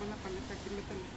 con la paleta aquí, métela.